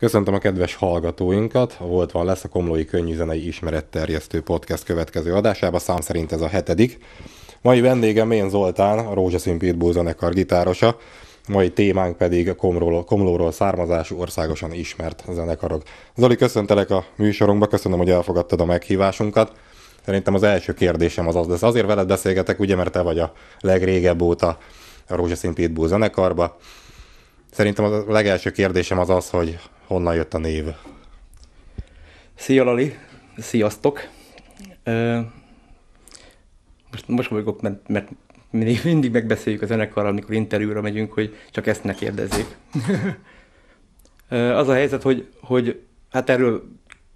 Köszöntöm a kedves hallgatóinkat, a Volt van lesz a Komlói Könnyűzenei Ismeretterjesztő Podcast következő adásába, szám szerint ez a hetedik. Mai vendégem én Zoltán, a Rózsaszín Pitbull zenekar gitárosa, mai témánk pedig Komlóról, Komlóról származású, országosan ismert zenekarok. Zoli, köszöntelek a műsorunkba, köszönöm, hogy elfogadtad a meghívásunkat. Szerintem az első kérdésem az az lesz. Azért veled beszélgetek, ugye, mert te vagy a legrégebb óta a Rózsaszín Pitbull zenekarba. Szerintem a legelső kérdésem az az, hogy honnan jött a név. Szia Lali, sziasztok! Most, most vagyok, mert, mert mindig, mindig megbeszéljük a zenekarral, amikor interjúra megyünk, hogy csak ezt ne kérdezzék. az a helyzet, hogy, hogy hát erről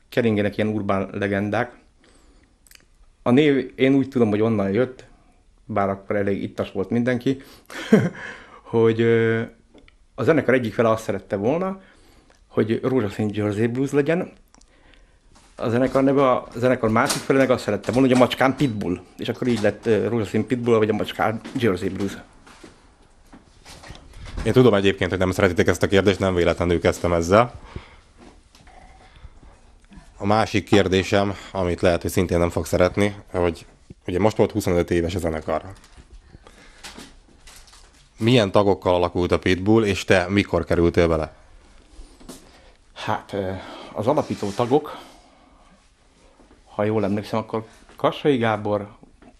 keringenek ilyen urbán legendák. A név, én úgy tudom, hogy onnan jött, bár akkor elég ittas volt mindenki, hogy a zenekar egyik fele azt szerette volna, hogy rózsaszín Jersey Blues legyen, a zenekar neve, a zenekar másik fele meg azt szerette volna, hogy a macskán Pitbull, és akkor így lett rózsaszín Pitbull, vagy a macskán Jersey Blues. Én tudom egyébként, hogy nem szeretitek ezt a kérdést, nem véletlenül kezdtem ezzel. A másik kérdésem, amit lehet, hogy szintén nem fog szeretni, hogy ugye most volt 25 éves a zenekar. Milyen tagokkal alakult a Pitbull, és te mikor kerültél bele? Hát az alapító tagok, ha jól emlékszem, akkor Kassai Gábor,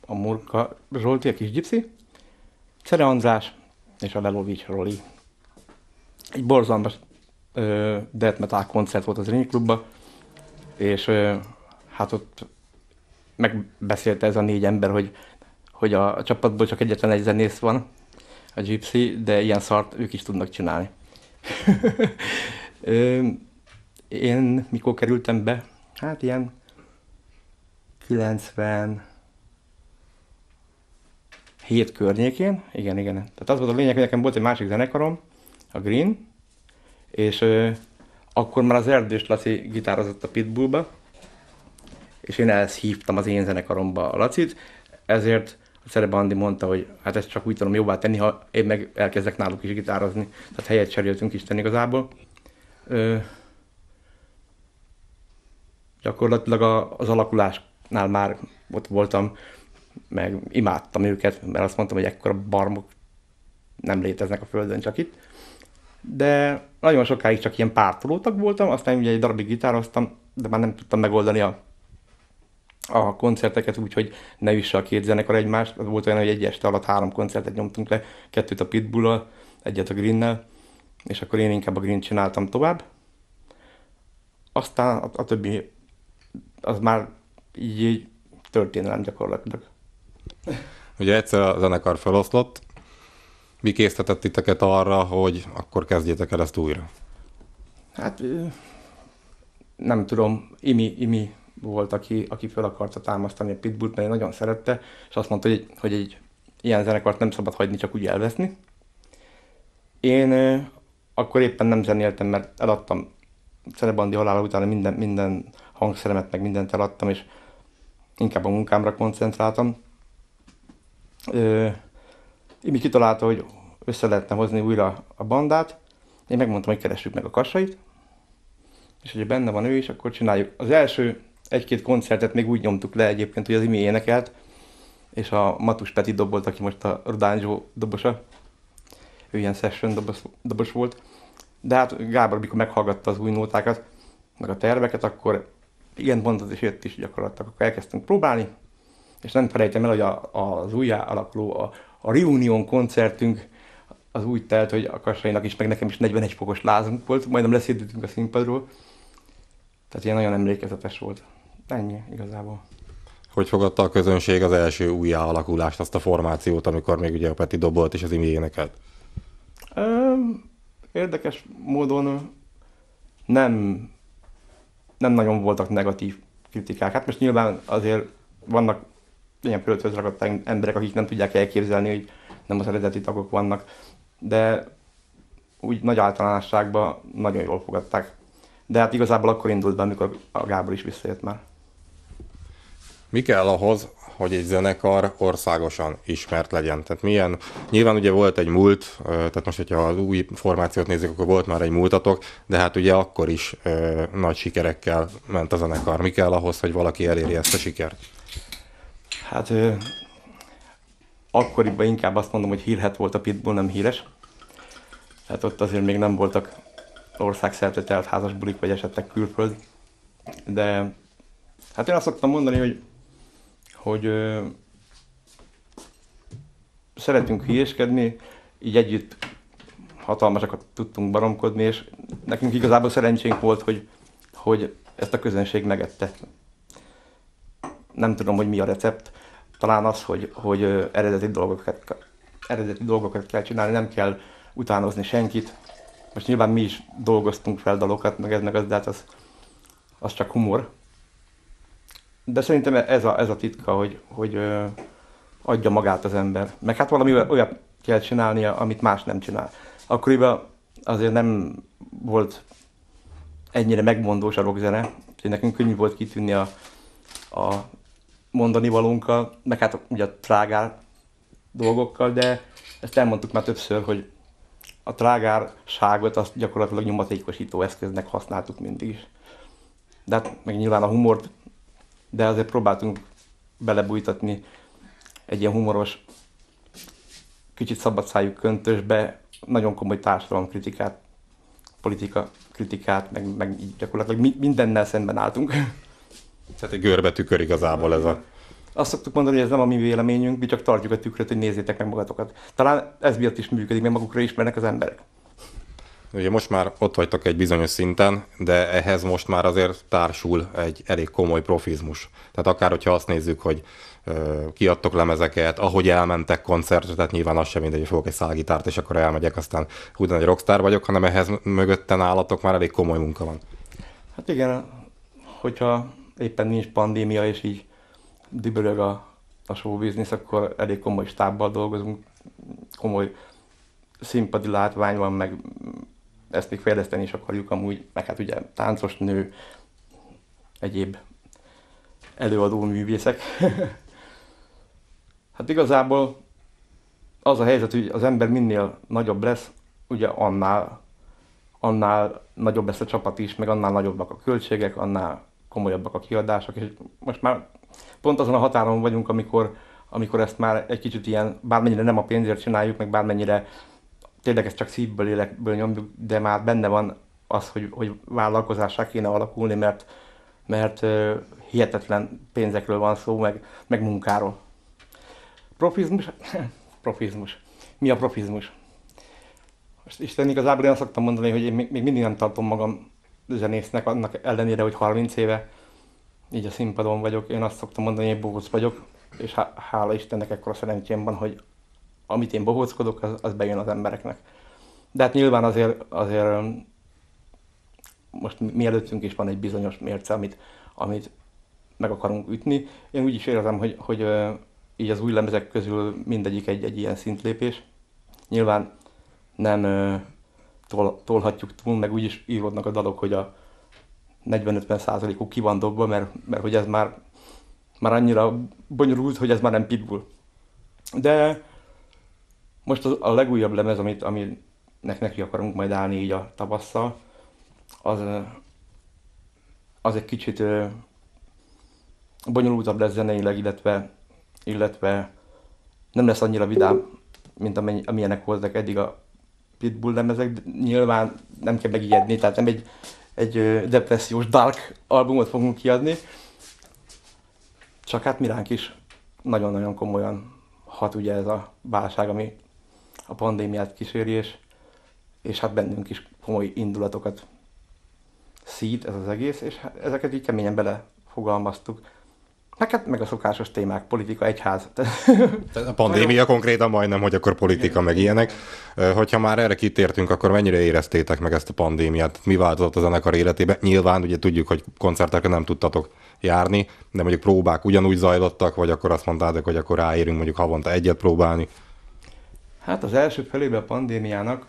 a Murka Zsolti, a kis gyipszi, Cere András és a Lelovics Roli. Egy borzalmas uh, death metal koncert volt az Rényi Klubban, és uh, hát ott megbeszélte ez a négy ember, hogy, hogy a csapatból csak egyetlen egy zenész van, a Gypsy, de ilyen szart ők is tudnak csinálni. Én mikor kerültem be? Hát ilyen 97 környékén. Igen, igen. Tehát az volt a lényeg, hogy nekem volt egy másik zenekarom, a Green, és ö, akkor már az Erdős Laci gitározott a Pitbullba, és én ezt hívtam az én zenekaromba a Lacit, ezért a Szerebe Andi mondta, hogy hát ezt csak úgy tudom jobbá tenni, ha én meg elkezdek náluk is gitározni. Tehát helyet cseréltünk Isten igazából. Ö, gyakorlatilag a, az alakulásnál már ott voltam, meg imádtam őket, mert azt mondtam, hogy ekkora barmok nem léteznek a Földön, csak itt. De nagyon sokáig csak ilyen pártolótak voltam, aztán ugye egy darabig gitároztam, de már nem tudtam megoldani a a koncerteket úgy, hogy ne üsse a két zenekar egymást. Az volt olyan, hogy egy este alatt három koncertet nyomtunk le, kettőt a pitbull egyet a Greennel, és akkor én inkább a Green csináltam tovább. Aztán a, a többi, az már így, így történelem gyakorlatilag. Ugye egyszer a zenekar feloszlott, mi késztetett titeket arra, hogy akkor kezdjétek el ezt újra? Hát nem tudom, Imi, Imi volt, aki, aki fel akarta támasztani a Pitbullt, mert nagyon szerette, és azt mondta, hogy, hogy egy ilyen zenekart nem szabad hagyni, csak úgy elveszni. Én akkor éppen nem zenéltem, mert eladtam Cerebandi halála után minden, minden hangszeremet, meg mindent eladtam, és inkább a munkámra koncentráltam. Ö, Imi kitalálta, hogy össze lehetne hozni újra a bandát. Én megmondtam, hogy keressük meg a kassait, és hogyha benne van ő is, akkor csináljuk. Az első egy-két koncertet még úgy nyomtuk le egyébként, hogy az Imi énekelt, és a Matus Peti dobolt, aki most a Rodánzsó dobosa, ő ilyen session dobos, dobos volt. De hát Gábor, mikor meghallgatta az új nótákat, meg a terveket, akkor igen mondott, és jött is gyakorlatilag. Akkor elkezdtünk próbálni, és nem felejtem el, hogy a, az újjá alakuló, a, a Reunion koncertünk az úgy telt, hogy a Kassainak is, meg nekem is 41 fokos lázunk volt, majdnem leszédültünk a színpadról. Tehát ilyen nagyon emlékezetes volt. Ennyi igazából. Hogy fogadta a közönség az első újjá alakulást, azt a formációt, amikor még ugye a Peti dobolt és az imi énekelt? Érdekes módon nem, nem nagyon voltak negatív kritikák. Hát most nyilván azért vannak ilyen földhöz ragadt emberek, akik nem tudják elképzelni, hogy nem az eredeti tagok vannak, de úgy nagy általánosságban nagyon jól fogadták. De hát igazából akkor indult be, amikor a Gábor is visszajött már. Mi kell ahhoz, hogy egy zenekar országosan ismert legyen? Tehát milyen, nyilván ugye volt egy múlt, tehát most, hogyha az új formációt nézzük, akkor volt már egy múltatok, de hát ugye akkor is nagy sikerekkel ment a zenekar. Mi kell ahhoz, hogy valaki eléri ezt a sikert? Hát ö, akkoriban inkább azt mondom, hogy hírhet volt a Pitbull, nem híres. Hát ott azért még nem voltak országszerte telt házas bulik, vagy esetleg külföld. De hát én azt szoktam mondani, hogy, hogy ö, szeretünk hülyéskedni, így együtt hatalmasakat tudtunk baromkodni, és nekünk igazából szerencsénk volt, hogy, hogy ezt a közönség megette. Nem tudom, hogy mi a recept. Talán az, hogy, hogy eredeti dolgokat, eredeti dolgokat kell csinálni, nem kell utánozni senkit. Most nyilván mi is dolgoztunk fel dalokat, meg ez meg az, de hát az, az csak humor. De szerintem ez a, ez a titka, hogy, hogy ö, adja magát az ember. Meg hát valami olyat kell csinálnia, amit más nem csinál. Akkoriban azért nem volt ennyire megmondós a rockzene, hogy nekünk könnyű volt kitűnni a, a mondani valónkkal, meg hát ugye a trágár dolgokkal, de ezt elmondtuk már többször, hogy a trágárságot azt gyakorlatilag nyomatékosító eszköznek használtuk mindig is. De hát meg nyilván a humort, de azért próbáltunk belebújtatni egy ilyen humoros, kicsit szabadszájú köntösbe nagyon komoly társadalom kritikát, politika kritikát, meg, meg így gyakorlatilag mindennel szemben álltunk. Tehát egy görbe tükör igazából ez a... Azt szoktuk mondani, hogy ez nem a mi véleményünk, mi csak tartjuk a tükröt, hogy nézzétek meg magatokat. Talán ez miatt is működik, mert magukra ismernek az emberek. Ugye most már ott vagytok egy bizonyos szinten, de ehhez most már azért társul egy elég komoly profizmus. Tehát akár, hogyha azt nézzük, hogy kiadtok lemezeket, ahogy elmentek koncertre, tehát nyilván az sem mindegy, hogy fogok egy szálgitárt, és akkor elmegyek, aztán úgy egy rockstar vagyok, hanem ehhez mögötten állatok már elég komoly munka van. Hát igen, hogyha éppen nincs pandémia, és így dübörög a, a show business, akkor elég komoly stábbal dolgozunk, komoly színpadi látvány van, meg ezt még fejleszteni is akarjuk amúgy, meg hát ugye táncos nő, egyéb előadó művészek. hát igazából az a helyzet, hogy az ember minél nagyobb lesz, ugye annál, annál nagyobb lesz a csapat is, meg annál nagyobbak a költségek, annál komolyabbak a kiadások, és most már pont azon a határon vagyunk, amikor, amikor ezt már egy kicsit ilyen, bármennyire nem a pénzért csináljuk, meg bármennyire tényleg ezt csak szívből, lélekből nyomjuk, de már benne van az, hogy, hogy vállalkozássá kéne alakulni, mert, mert uh, hihetetlen pénzekről van szó, meg, meg munkáról. Profizmus? profizmus. Mi a profizmus? Most Isten igazából én szoktam mondani, hogy én még, mindig nem tartom magam zenésznek, annak ellenére, hogy 30 éve így a színpadon vagyok. Én azt szoktam mondani, hogy bohóc vagyok, és hála Istennek ekkora szerencsém van, hogy amit én bohóckodok, az, az bejön az embereknek. De hát nyilván azért, azért most mi előttünk is van egy bizonyos mérce, amit, amit meg akarunk ütni. Én úgy is érzem, hogy, hogy így az új lemezek közül mindegyik egy, egy ilyen szintlépés. Nyilván nem tol, tolhatjuk túl, meg úgy is íródnak a dalok, hogy a 40-50 százalékuk ki van dobva, mert, mert hogy ez már, már annyira bonyolult, hogy ez már nem pitbull. De most az, a legújabb lemez, amit, aminek neki akarunk majd állni így a tavasszal, az, az egy kicsit bonyolultabb lesz zeneileg, illetve, illetve nem lesz annyira vidám, mint amennyi, amilyenek voltak eddig a Pitbull lemezek. Nyilván nem kell megijedni, tehát nem egy, egy depressziós dark albumot fogunk kiadni, csak hát miránk is nagyon-nagyon komolyan hat ugye ez a válság, ami a pandémiát kíséri, és, és hát bennünk is komoly indulatokat szít ez az egész, és hát ezeket így keményen belefogalmaztuk. Meg, hát, meg a szokásos témák, politika, egyház. A pandémia konkrétan majdnem, hogy akkor politika, meg ilyenek. Hogyha már erre kitértünk, akkor mennyire éreztétek meg ezt a pandémiát? Mi változott a zenekar életében? Nyilván ugye tudjuk, hogy koncertekre nem tudtatok járni, de mondjuk próbák ugyanúgy zajlottak, vagy akkor azt mondtátok, hogy akkor ráérünk mondjuk havonta egyet próbálni? Hát az első felében a pandémiának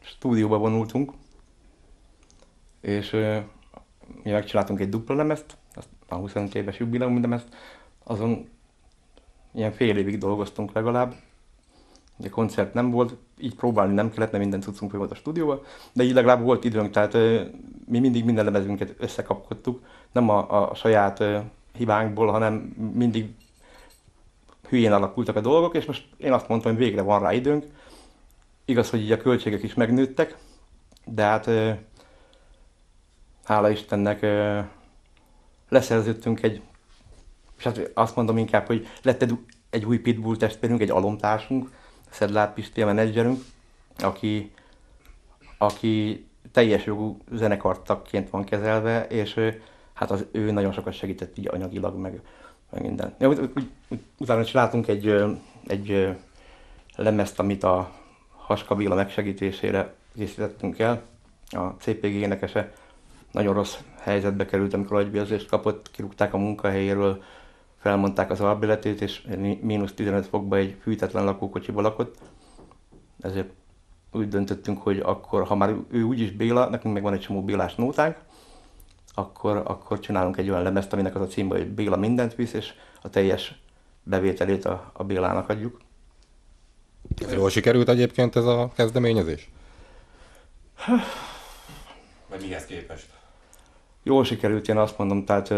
stúdióba vonultunk, és mi megcsináltunk egy dupla lemezt, azt a 25 éves jubileum lemezt, azon ilyen fél évig dolgoztunk legalább. Ugye koncert nem volt, így próbálni nem kellett, mert minden cuccunk volt a stúdióban, de így legalább volt időnk, tehát mi mindig minden lemezünket összekapkodtuk, nem a, a saját hibánkból, hanem mindig hülyén alakultak a dolgok, és most én azt mondtam, hogy végre van rá időnk. Igaz, hogy így a költségek is megnőttek, de hát hála Istennek leszerződtünk egy, és hát azt mondom inkább, hogy lett egy, új pitbull testvérünk, egy alomtársunk, Szedlát Pisti a menedzserünk, aki, aki teljes jogú zenekartakként van kezelve, és hát az, ő nagyon sokat segített így anyagilag, meg, meg minden. Ja, úgy, úgy, utána csináltunk egy, egy lemezt, amit a Haskabila megsegítésére készítettünk el. A CPG énekese nagyon rossz helyzetbe került, amikor agybérzést kapott, kirúgták a munkahelyéről, felmondták az albilletét, és mínusz 15 fokba egy fűtetlen lakókocsiba lakott. Ezért úgy döntöttünk, hogy akkor, ha már ő úgyis Béla, nekünk meg van egy csomó Bélás nótánk, akkor, akkor csinálunk egy olyan lemezt, aminek az a címe, hogy Béla mindent visz, és a teljes bevételét a, a Bélának adjuk. Jól sikerült egyébként ez a kezdeményezés? Vagy mihez képest? Jól sikerült, én azt mondom, tehát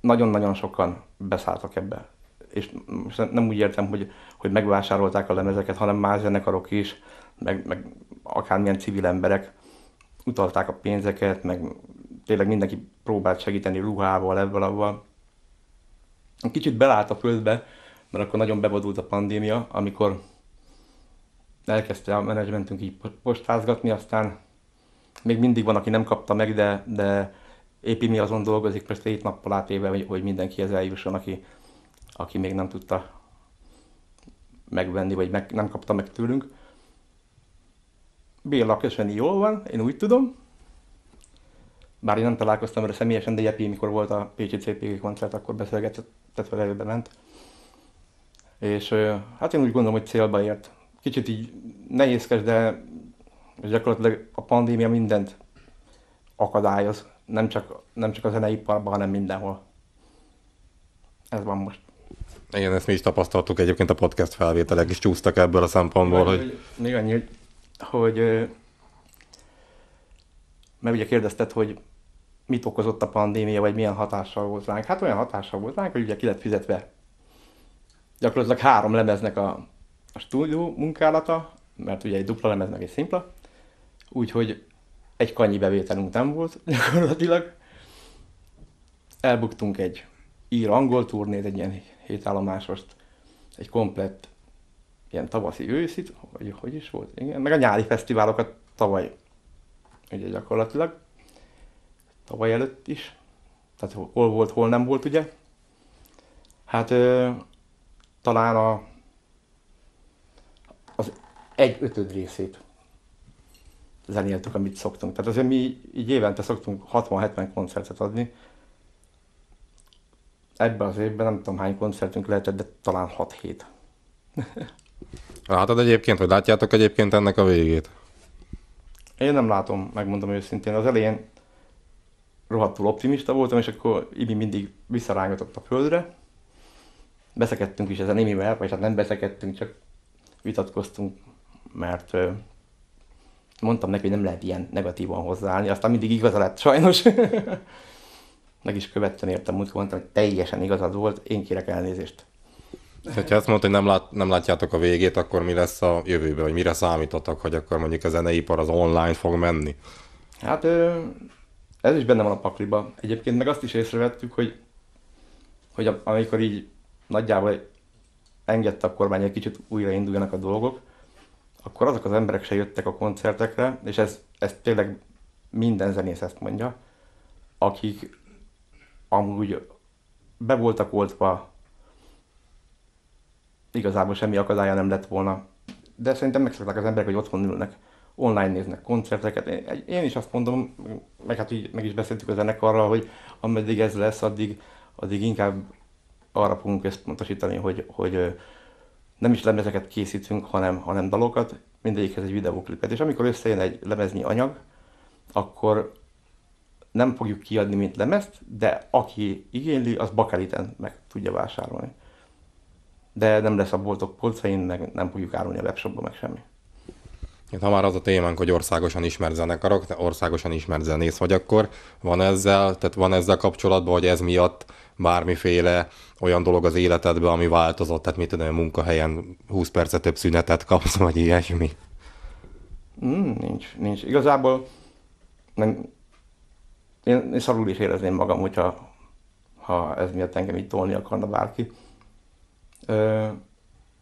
nagyon-nagyon sokan beszálltak ebbe. És nem úgy értem, hogy, hogy megvásárolták a lemezeket, hanem más zenekarok is, meg, meg akármilyen civil emberek utalták a pénzeket, meg tényleg mindenki próbált segíteni ruhával, ebből, avval. Kicsit belállt a földbe, mert akkor nagyon bevadult a pandémia, amikor elkezdte a menedzsmentünk így postázgatni, aztán még mindig van, aki nem kapta meg, de, de épp mi azon dolgozik, most hét nappal átéve, hogy, hogy mindenkihez eljusson, aki, aki még nem tudta megvenni, vagy meg, nem kapta meg tőlünk. Béla köszöni jól van, én úgy tudom. Bár én nem találkoztam vele személyesen, de Jepi, mikor volt a Pécsi CPG koncert, akkor beszélgetett vele, ő ment. És hát én úgy gondolom, hogy célba ért. Kicsit így nehézkes, de gyakorlatilag a pandémia mindent akadályoz nem csak, nem csak a zeneiparban, hanem mindenhol. Ez van most. Igen, ezt mi is tapasztaltuk egyébként a podcast felvételek is csúsztak ebből a szempontból, hogy... hogy... Még annyi, hogy, hogy mert ugye kérdezted, hogy mit okozott a pandémia, vagy milyen hatással volt ránk. Hát olyan hatással volt ránk, hogy ugye ki lett fizetve gyakorlatilag három lemeznek a, a stúdió munkálata, mert ugye egy dupla lemez meg egy szimpla, úgyhogy egy kanyi bevételünk nem volt gyakorlatilag. Elbuktunk egy ír-angol turnét, egy ilyen hétállomásost, egy komplett ilyen tavaszi őszit, vagy hogy is volt, igen, meg a nyári fesztiválokat tavaly, ugye gyakorlatilag, tavaly előtt is, tehát hol volt, hol nem volt, ugye. Hát ö, talán a, az egy ötöd részét zenéltük, amit szoktunk. Tehát azért mi így évente szoktunk 60-70 koncertet adni. Ebben az évben nem tudom hány koncertünk lehetett, de talán 6-7. Látod egyébként, vagy látjátok egyébként ennek a végét? Én nem látom, megmondom őszintén. Az elején rohadtul optimista voltam, és akkor Ibi mindig visszarángatott a földre. Beszekedtünk is ezen Imivel, vagy hát nem beszekedtünk, csak vitatkoztunk, mert mondtam neki, hogy nem lehet ilyen negatívan hozzáállni, aztán mindig igaza lett sajnos. Meg is követtem értem, múltkor mondtam, hogy teljesen igazad volt, én kérek elnézést. Ha azt mondta, hogy nem, lát, nem látjátok a végét, akkor mi lesz a jövőben, vagy mire számítottak, hogy akkor mondjuk a zeneipar az online fog menni? Hát ez is benne van a pakliba. Egyébként meg azt is észrevettük, hogy, hogy amikor így nagyjából engedte a kormány, egy kicsit újrainduljanak a dolgok, akkor azok az emberek se jöttek a koncertekre, és ez, ez tényleg minden zenész ezt mondja, akik amúgy be voltak oltva, igazából semmi akadálya nem lett volna, de szerintem megszokták az emberek, hogy otthon ülnek, online néznek koncerteket. Én, is azt mondom, meg hát így meg is beszéltük a zenekarral, hogy ameddig ez lesz, addig, addig inkább arra fogunk összpontosítani, hogy, hogy nem is lemezeket készítünk, hanem, hanem dalokat, mindegyikhez egy videóklipet. És amikor összejön egy lemeznyi anyag, akkor nem fogjuk kiadni, mint lemezt, de aki igényli, az bakeliten meg tudja vásárolni. De nem lesz a boltok polcain, meg nem fogjuk árulni a webshopban, meg semmi. Ha már az a témánk, hogy országosan ismert zenekarok, országosan ismert zenész vagy akkor, van ezzel, tehát van ezzel kapcsolatban, hogy ez miatt bármiféle olyan dolog az életedben, ami változott, tehát mit tudom, a munkahelyen 20 percet több szünetet kapsz, vagy ilyesmi? Mm, nincs, nincs. Igazából nem, én, én szarul is érezném magam, hogyha ha ez miatt engem így tolni akarna bárki.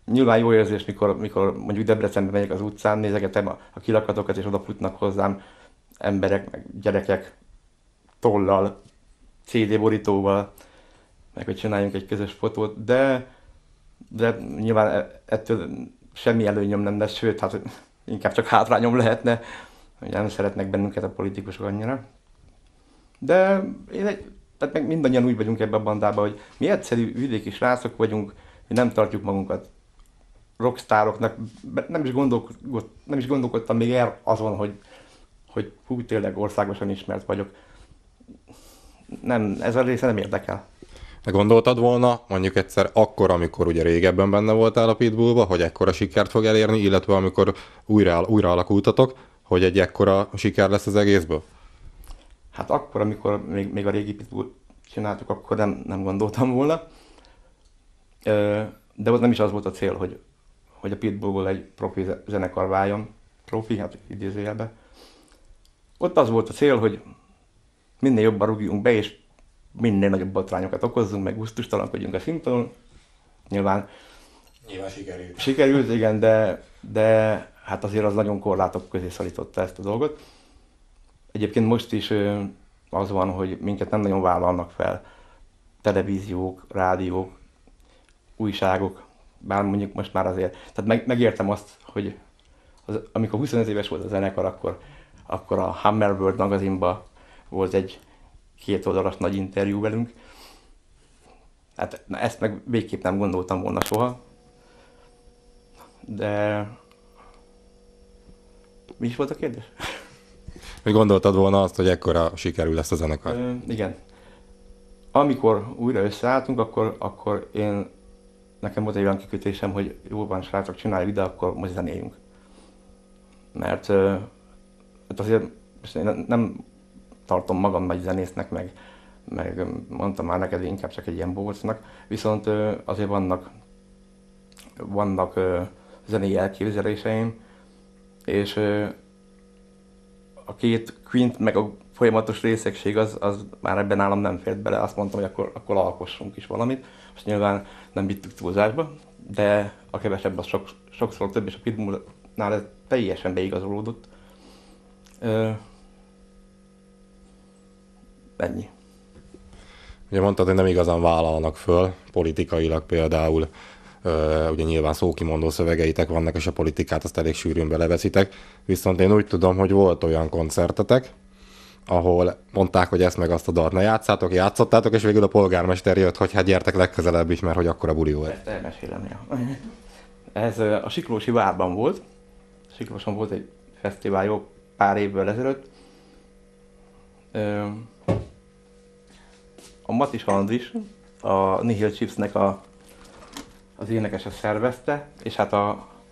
Nyilván jó érzés, mikor, mikor mondjuk Debrecenbe megyek az utcán, nézegetem a, a kilakatokat, és oda futnak hozzám emberek, meg gyerekek tollal, CD borítóval, meg hogy csináljunk egy közös fotót, de, de nyilván e, ettől semmi előnyöm nem lesz, sőt, hát inkább csak hátrányom lehetne, hogy nem szeretnek bennünket a politikusok annyira. De én egy, tehát meg mindannyian úgy vagyunk ebben a bandában, hogy mi egyszerű vidéki srácok vagyunk, mi nem tartjuk magunkat rockstároknak, nem is, gondolkod, nem is gondolkodtam még el azon, hogy, hogy hú, tényleg országosan ismert vagyok. Nem, ez a része nem érdekel. De gondoltad volna mondjuk egyszer akkor, amikor ugye régebben benne voltál a Pitbullba, hogy ekkora sikert fog elérni, illetve amikor újra, újra alakultatok, hogy egy ekkora siker lesz az egészből? Hát akkor, amikor még, még a régi Pitbull csináltuk, akkor nem, nem gondoltam volna. De nem is az volt a cél, hogy, hogy a Pitbullból egy profi zenekar váljon. Profi, hát idézőjelbe. Ott az volt a cél, hogy minél jobban rúgjunk be, és minél nagyobb botrányokat okozzunk, meg gusztustalankodjunk a színpadon. Nyilván, Nyilván sikerült. Sikerült, igen, de, de hát azért az nagyon korlátok közé szorította ezt a dolgot. Egyébként most is az van, hogy minket nem nagyon vállalnak fel televíziók, rádiók, újságok, bár mondjuk most már azért, tehát meg, megértem azt, hogy az, amikor 25 éves volt a zenekar, akkor, akkor a Hammer World magazinban volt egy két oldalas nagy interjú velünk. Hát na, ezt meg végképp nem gondoltam volna soha. De mi is volt a kérdés? Hogy gondoltad volna azt, hogy ekkora sikerül lesz a zenekar? Ö, igen. Amikor újra összeálltunk, akkor, akkor én, nekem volt egy olyan kikötésem, hogy jó van, srácok, csináljuk ide, akkor most zenéljünk. Mert hát azért én nem tartom magam nagy zenésznek, meg, meg mondtam már neked, inkább csak egy ilyen bócnak, viszont azért vannak, vannak zenei elképzeléseim, és a két quint, meg a folyamatos részegség az, az már ebben nálam nem fért bele. Azt mondtam, hogy akkor, akkor alkossunk is valamit. Most nyilván nem vittük túlzásba, de a kevesebb az sok, sokszor több, és a Pitbullnál ez teljesen beigazolódott. Ö, ennyi. Ugye mondtad, hogy nem igazán vállalnak föl, politikailag például ugye nyilván szókimondó szövegeitek vannak, és a politikát azt elég sűrűn beleveszitek, viszont én úgy tudom, hogy volt olyan koncertetek, ahol mondták, hogy ezt meg azt a dalt ne játszátok, játszottátok, és végül a polgármester jött, hogy hát gyertek legközelebb is, mert hogy akkor a buli volt. Ezt elmesélem, ja. Ez a Siklósi várban volt. Siklóson volt egy fesztivál jó pár évvel ezelőtt. A Matis Andris, a Nihil Chipsnek a az énekese szervezte, és hát a,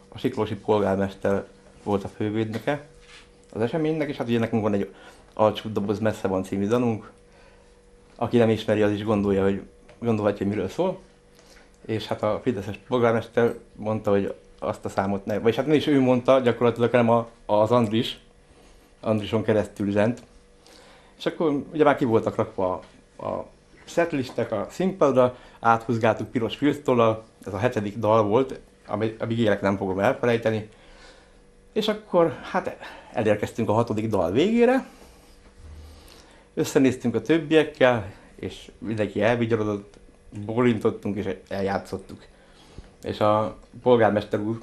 a Siklósi polgármester volt a fővédnöke az eseménynek, és hát ugye nekünk van egy Alcsú doboz messze van című danunk. Aki nem ismeri, az is gondolja, hogy gondolhatja, hogy miről szól. És hát a Fideszes polgármester mondta, hogy azt a számot ne, vagyis hát nem is ő mondta gyakorlatilag, hanem a, az Andris, Andrison keresztül zent. És akkor ugye már ki voltak rakva a, a setlistek a színpadra, áthúzgáltuk piros filztollal, ez a hetedik dal volt, amíg élek nem fogom elfelejteni. És akkor hát elérkeztünk a hatodik dal végére, összenéztünk a többiekkel, és mindenki elvigyorodott, bólintottunk és eljátszottuk. És a polgármester úr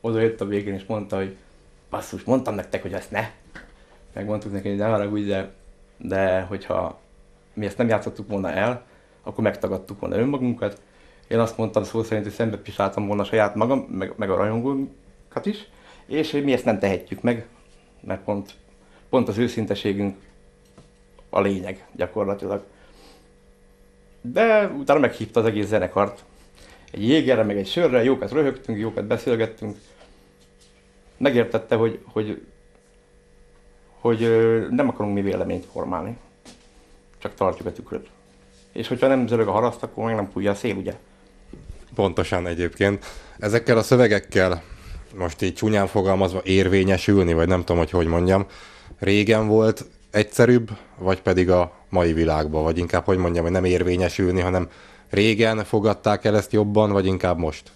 oda jött a végén és mondta, hogy basszus, mondtam nektek, hogy ezt ne. Megmondtuk neki, hogy ne haragudj, de, de hogyha mi ezt nem játszottuk volna el, akkor megtagadtuk volna önmagunkat. Én azt mondtam szó szerint, hogy szembe pisáltam volna saját magam, meg, meg a rajongókat is, és mi ezt nem tehetjük meg, mert pont, pont az őszinteségünk a lényeg gyakorlatilag. De utána meghívta az egész zenekart. Egy jégerre, meg egy sörre, jókat röhögtünk, jókat beszélgettünk. Megértette, hogy, hogy, hogy nem akarunk mi véleményt formálni. Csak tartjuk a tükröt. És hogyha nem zörög a haraszt, akkor meg nem fújja a szél, ugye? Pontosan egyébként. Ezekkel a szövegekkel most így csúnyán fogalmazva érvényesülni, vagy nem tudom, hogy hogy mondjam, régen volt egyszerűbb, vagy pedig a mai világban, vagy inkább, hogy mondjam, hogy nem érvényesülni, hanem régen fogadták el ezt jobban, vagy inkább most?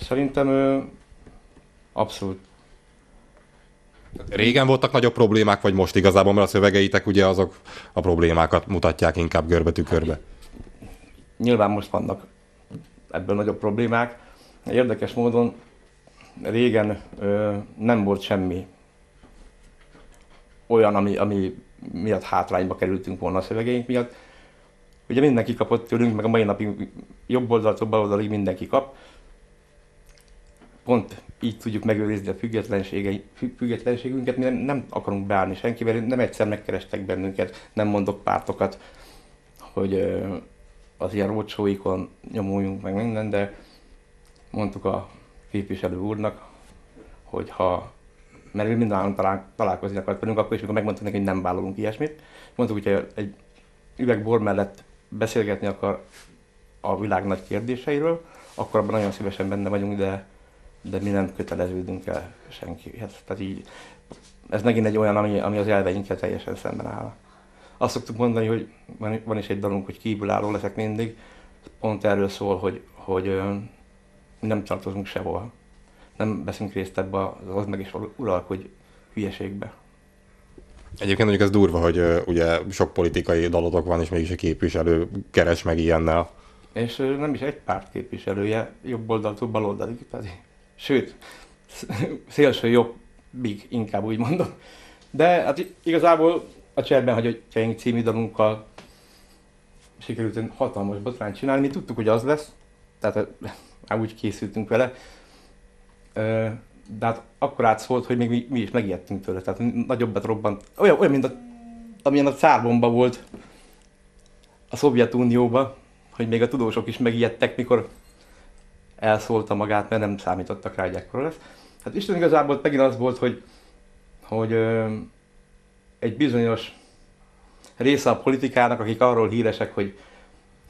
Szerintem ö, abszolút. Régen voltak nagyobb problémák, vagy most igazából, mert a szövegeitek ugye azok a problémákat mutatják inkább görbe tükörbe. Nyilván most vannak ebből nagyobb problémák. Érdekes módon régen ö, nem volt semmi olyan, ami, ami miatt hátrányba kerültünk volna a szövegeink miatt. Ugye mindenki kapott tőlünk, meg a mai napig jobb oldaltól bal oldalig mindenki kap. Pont így tudjuk megőrizni a függetlenségünket, mi nem, akarunk beállni senkivel, nem egyszer megkerestek bennünket, nem mondok pártokat, hogy az ilyen rócsóikon nyomuljunk meg minden, de mondtuk a képviselő úrnak, hogy ha mert mi minden talál, találkozni akart velünk, akkor is, amikor megmondtuk neki, hogy nem vállalunk ilyesmit. Mondtuk, hogy egy üveg bor mellett beszélgetni akar a világ nagy kérdéseiről, akkor abban nagyon szívesen benne vagyunk, de, de mi nem köteleződünk el senkihez. Tehát így, ez megint egy olyan, ami, ami az elveinkkel teljesen szemben áll. Azt szoktuk mondani, hogy van, van is egy dalunk, hogy kívülálló leszek mindig, pont erről szól, hogy, hogy nem tartozunk sehova nem veszünk részt ebbe az, meg is uralkodj hülyeségbe. Egyébként mondjuk ez durva, hogy uh, ugye sok politikai dalotok van, és mégis a képviselő keres meg ilyennel. És uh, nem is egy párt képviselője, jobb oldaltól bal oldalig, tehát, sőt, szélső jobbig inkább úgy mondom. De hát igazából a Cserben Hagyatjaink című dalunkkal sikerült hatalmas botrányt csinálni. Mi tudtuk, hogy az lesz, tehát már úgy készültünk vele, de hát akkor átszólt, hogy még mi, mi is megijedtünk tőle, tehát nagyobbat robbant. Olyan, olyan mint a, amilyen a cárbomba volt a Szovjetunióban, hogy még a tudósok is megijedtek, mikor elszólta magát, mert nem számítottak rá, hogy ekkora lesz. Hát Isten igazából megint az volt, hogy, hogy ö, egy bizonyos része a politikának, akik arról híresek, hogy,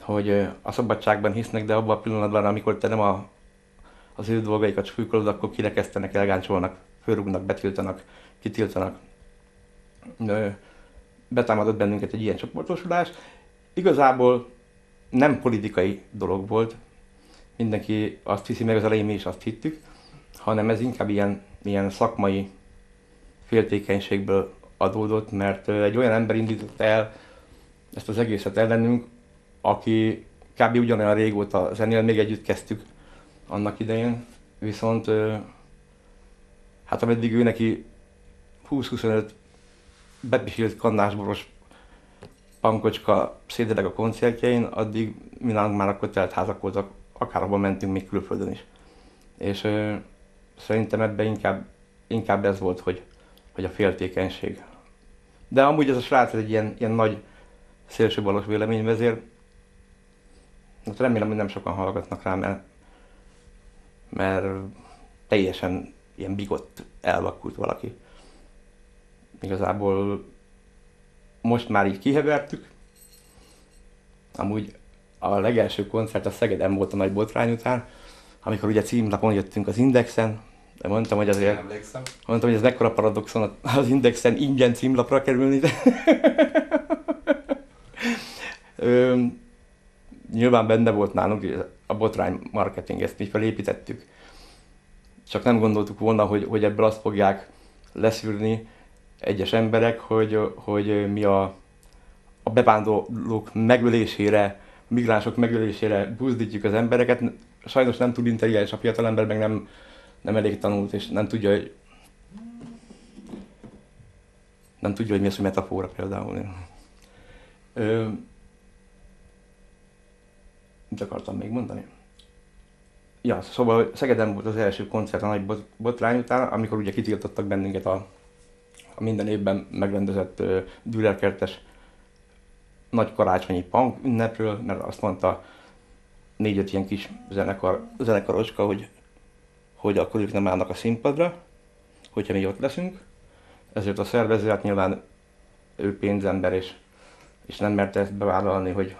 hogy a szabadságban hisznek, de abban a pillanatban, amikor te nem a az ő dolgaikat súlykolod, akkor kirekesztenek, elgáncsolnak, fölrúgnak, betiltanak, kitiltanak. Betámadott bennünket egy ilyen csoportosulás. Igazából nem politikai dolog volt, mindenki azt hiszi, meg az elején mi is azt hittük, hanem ez inkább ilyen, ilyen szakmai féltékenységből adódott, mert egy olyan ember indított el ezt az egészet ellenünk, aki kb. ugyanolyan régóta zenél, még együtt kezdtük, annak idején, viszont hát ameddig ő neki 20-25 bepisilt kannásboros pankocska szédeleg a koncertjein, addig mi már akkor telt házak voltak, akár abban mentünk még külföldön is. És ö, szerintem ebben inkább, inkább ez volt, hogy, hogy a féltékenység. De amúgy ez a srác egy ilyen, ilyen nagy szélsőbalos véleményvezér. Hát remélem, hogy nem sokan hallgatnak rá, mert mert teljesen ilyen bigott, elvakult valaki. Igazából most már így kihevertük. Amúgy a legelső koncert a Szegeden volt a nagy botrány után, amikor ugye címlapon jöttünk az Indexen, de mondtam, hogy azért... Emlékszem. Mondtam, hogy ez mekkora paradoxon az Indexen ingyen címlapra kerülni, de... Ö, nyilván benne volt nálunk a botrány marketing, ezt mi felépítettük. Csak nem gondoltuk volna, hogy, hogy ebből azt fogják leszűrni egyes emberek, hogy, hogy mi a, a bevándorlók megölésére, a migránsok megölésére buzdítjuk az embereket. Sajnos nem túl intelligens a fiatal ember, meg nem, nem elég tanult, és nem tudja, hogy nem tudja, hogy mi az, hogy metafora például. Ö, mit akartam még mondani? Ja, szóval Szegeden volt az első koncert a nagy botrány után, amikor ugye kitiltottak bennünket a a minden évben megrendezett Düllerkertes nagy karácsonyi punk ünnepről, mert azt mondta négy-öt ilyen kis zenekar, zenekaroska, hogy, hogy akkor ők nem állnak a színpadra, hogyha mi ott leszünk. Ezért a szervező, hát nyilván ő pénzember, és, és nem merte ezt bevállalni, hogy,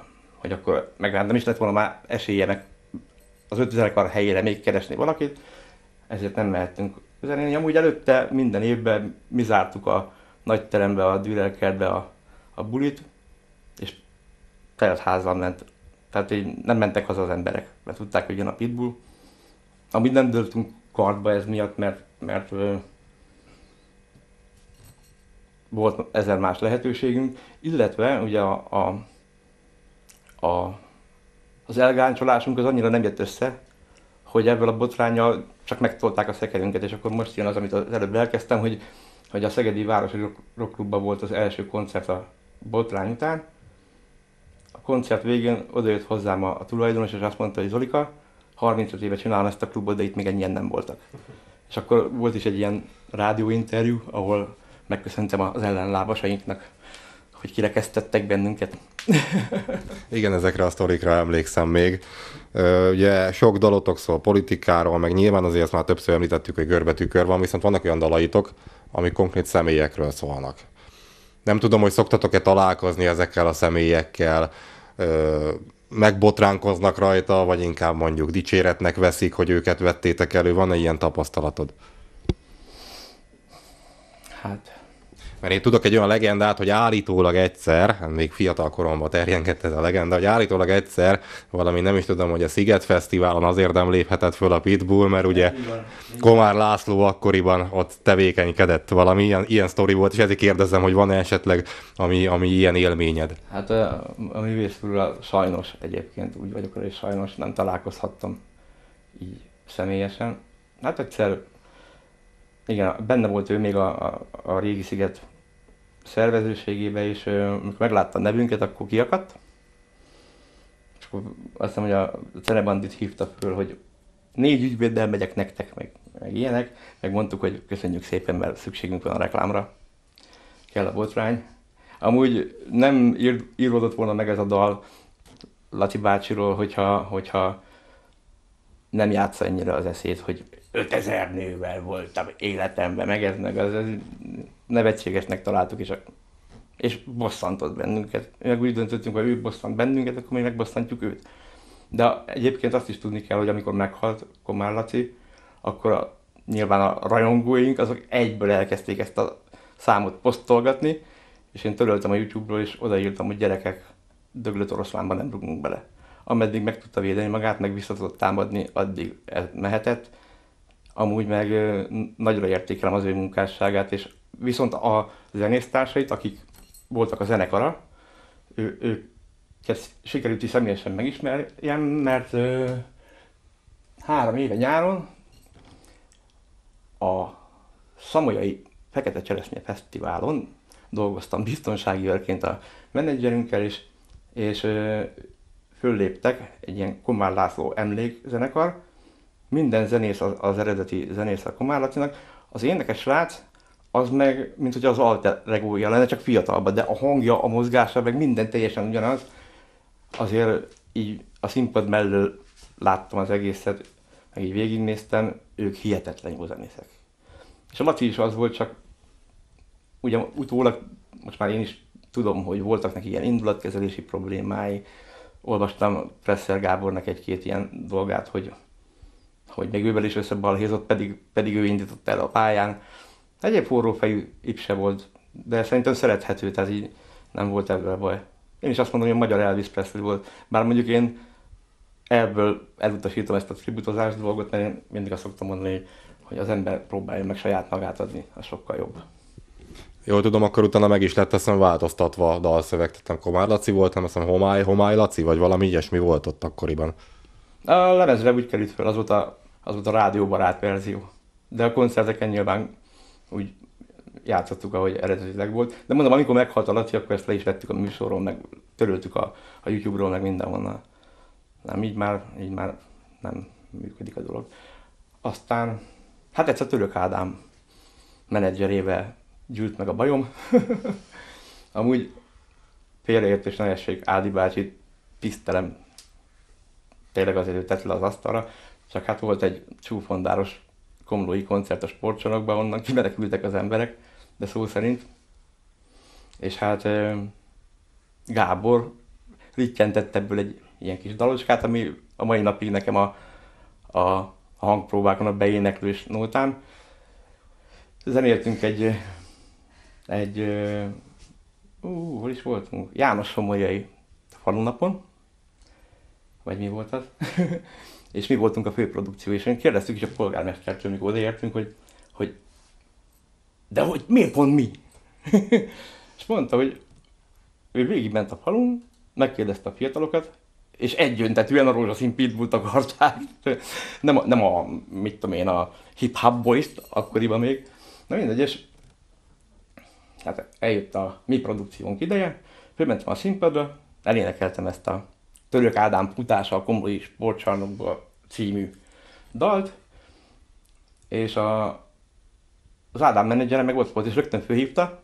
hogy akkor meg nem is lett volna már esélye meg az öt zenekar helyére még keresni valakit, ezért nem mehettünk zenélni. Amúgy előtte minden évben mi zártuk a nagy terembe, a Dürerkertbe a, a bulit, és telt házban ment. Tehát így nem mentek haza az emberek, mert tudták, hogy jön a pitbull. Amit nem döltünk kartba ez miatt, mert, mert volt ezer más lehetőségünk, illetve ugye a, a, a, az elgáncsolásunk az annyira nem jött össze, hogy ebből a botrányjal csak megtolták a szekerünket, és akkor most jön az, amit az előbb elkezdtem, hogy, hogy a Szegedi Városi Rockklubban volt az első koncert a botrány után. A koncert végén odajött hozzám a, a tulajdonos, és azt mondta, hogy Zolika, 35 éve csinálom ezt a klubot, de itt még ennyien nem voltak. És akkor volt is egy ilyen rádióinterjú, ahol megköszöntem az ellenlábasainknak, hogy kirekesztettek bennünket. Igen, ezekre a sztorikra emlékszem még. Ugye sok dalotok szól politikáról, meg nyilván azért ezt már többször említettük, hogy görbetűkör van, viszont vannak olyan dalaitok, amik konkrét személyekről szólnak. Nem tudom, hogy szoktatok-e találkozni ezekkel a személyekkel, megbotránkoznak rajta, vagy inkább mondjuk dicséretnek veszik, hogy őket vettétek elő. Van-e ilyen tapasztalatod? Hát mert én tudok egy olyan legendát, hogy állítólag egyszer, még fiatal koromban terjengett ez a legenda, hogy állítólag egyszer valami nem is tudom, hogy a Sziget Fesztiválon azért nem léphetett föl a Pitbull, mert ugye Komár László akkoriban ott tevékenykedett valami, ilyen, ilyen sztori volt, és ezért kérdezem, hogy van-e esetleg ami, ami ilyen élményed? Hát a, a művészfúrral sajnos egyébként úgy vagyok, hogy sajnos nem találkozhattam így személyesen. Hát egyszer igen, benne volt ő még a, a, a régi sziget szervezőségébe, és amikor meglátta a nevünket, akkor kiakadt. És akkor azt hiszem, hogy a Cenebandit hívta föl, hogy négy ügyvéddel megyek nektek, meg, meg ilyenek. Meg mondtuk, hogy köszönjük szépen, mert szükségünk van a reklámra. Kell a botrány. Amúgy nem ír, íródott volna meg ez a dal Laci bácsiról, hogyha, hogyha nem játsza ennyire az eszét, hogy 5000 nővel voltam életemben, meg ez meg az, az nevetségesnek találtuk, és, a, és bosszantott bennünket. Meg úgy döntöttünk, hogy ő bosszant bennünket, akkor mi megbosszantjuk őt. De egyébként azt is tudni kell, hogy amikor meghalt Komár Laci, akkor a, nyilván a rajongóink azok egyből elkezdték ezt a számot posztolgatni, és én töröltem a YouTube-ról, és odaírtam, hogy gyerekek, döglött oroszlánba nem rugunk bele. Ameddig meg tudta védeni magát, meg vissza tudott támadni, addig ez mehetett. Amúgy meg nagyra értékelem az ő munkásságát, és viszont a zenésztársait, akik voltak a zenekara, ő, őket sikerült is személyesen megismerjem, mert ö, három éve nyáron a Szamolyai Fekete Cseresznye Fesztiválon dolgoztam biztonsági őrként a menedzserünkkel is, és ö, fölléptek egy ilyen Komár László emlékzenekar, minden zenész az, az eredeti zenész a Komár Lacinak, az énekes srác az meg, mint hogy az alter regója lenne, csak fiatalban, de a hangja, a mozgása, meg minden teljesen ugyanaz. Azért így a színpad mellől láttam az egészet, meg így végignéztem, ők hihetetlen jó zenészek. És a Laci is az volt, csak ugye utólag, most már én is tudom, hogy voltak neki ilyen indulatkezelési problémái, olvastam Presser Gábornak egy-két ilyen dolgát, hogy, hogy még ővel is összebalhézott, pedig, pedig ő indított el a pályán. Egyéb forrófejű ipse volt, de szerintem szerethető, tehát így nem volt ebből baj. Én is azt mondom, hogy a magyar Elvis Presley volt. Bár mondjuk én ebből elutasítom ezt a tributozás dolgot, mert én mindig azt szoktam mondani, hogy az ember próbálja meg saját magát adni, az sokkal jobb. Jól tudom, akkor utána meg is lett azt változtatva a dalszöveg, tehát Komár Laci volt, nem azt hiszem Homály, Homály Laci, vagy valami ilyesmi volt ott akkoriban. A lemezre úgy került fel, az volt a, az volt a rádióbarát verzió. De a koncerteken nyilván úgy játszottuk, ahogy eredetileg volt. De mondom, amikor meghalt a Laci, akkor ezt le is vettük a műsorról, meg töröltük a, a YouTube-ról, meg mindenhonnan. Nem, így már, így már nem működik a dolog. Aztán, hát egyszer Török Ádám menedzserével gyűlt meg a bajom. Amúgy félreértés ne essék, Ádi bácsi tisztelem, tényleg azért ő tett le az asztalra, csak hát volt egy csúfondáros komlói koncert a sportcsarnokban, onnan kimenekültek az emberek, de szó szerint. És hát Gábor littyentett ebből egy ilyen kis dalocskát, ami a mai napig nekem a, a hangpróbákon a beéneklős nótám. Zenéltünk egy, egy, ú, hol is voltunk? János Somolyai falunapon, vagy mi volt az? és mi voltunk a főprodukció, és én kérdeztük is a polgármestertől, mikor odaértünk, hogy, hogy de hogy miért pont mi? és mondta, hogy ő végigment a falun, megkérdezte a fiatalokat, és egyöntetűen a rózsaszín pitbullt akarták. nem, a, nem a, mit tudom én, a hip-hop boys akkoriban még. Na mindegy, és hát eljött a mi produkciónk ideje, fölmentem a színpadra, elénekeltem ezt a Török Ádám futása a Komlói Sportcsarnokba című dalt, és a, az Ádám menedzsere meg ott volt, és rögtön fölhívta,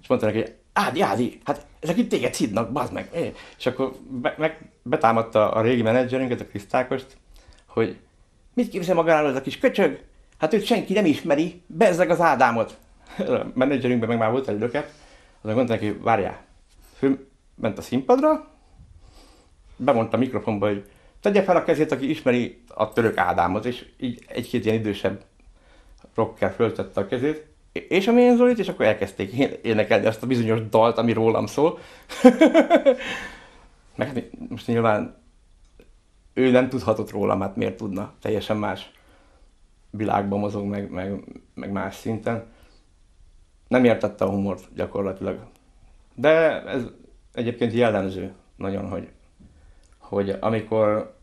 és mondta neki, hogy Ádi, Ádi, hát ezek itt téged hívnak, bazd meg. És akkor be, meg, betámadta a régi menedzserünket, a Krisztákost, hogy mit képzel magáról ez a kis köcsög? Hát őt senki nem ismeri, bezzeg az Ádámot. A menedzserünkben meg már volt egy löket, azon mondta neki, várjál, fő ment a színpadra, bemondta a mikrofonba, hogy tegye fel a kezét, aki ismeri a török Ádámot, és így egy-két ilyen idősebb rocker föltette a kezét, és a Milyen Zolit, és akkor elkezdték énekelni azt a bizonyos dalt, ami rólam szól. Meg hát most nyilván ő nem tudhatott rólam, hát miért tudna, teljesen más világban mozog, meg, meg, meg más szinten. Nem értette a humort gyakorlatilag. De ez egyébként jellemző nagyon, hogy, hogy amikor